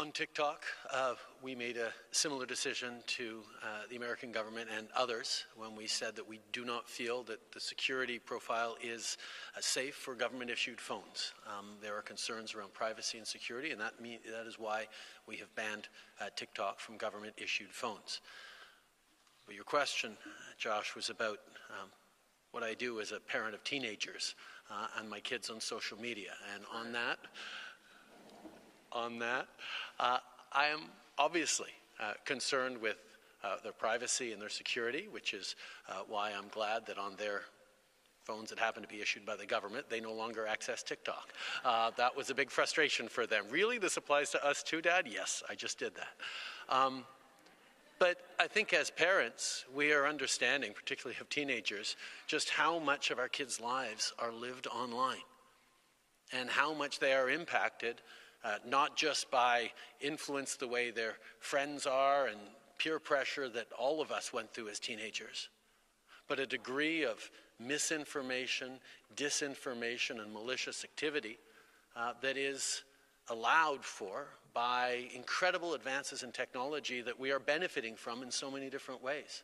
On TikTok, uh, we made a similar decision to uh, the American government and others when we said that we do not feel that the security profile is uh, safe for government-issued phones. Um, there are concerns around privacy and security, and that, mean, that is why we have banned uh, TikTok from government-issued phones. But your question, Josh, was about um, what I do as a parent of teenagers uh, and my kids on social media. And on that, on that. Uh, I am obviously uh, concerned with uh, their privacy and their security, which is uh, why I'm glad that on their phones that happen to be issued by the government, they no longer access TikTok. Uh, that was a big frustration for them. Really? This applies to us too, Dad? Yes, I just did that. Um, but I think as parents, we are understanding, particularly of teenagers, just how much of our kids' lives are lived online and how much they are impacted uh, not just by influence the way their friends are and peer pressure that all of us went through as teenagers, but a degree of misinformation, disinformation, and malicious activity uh, that is allowed for by incredible advances in technology that we are benefiting from in so many different ways.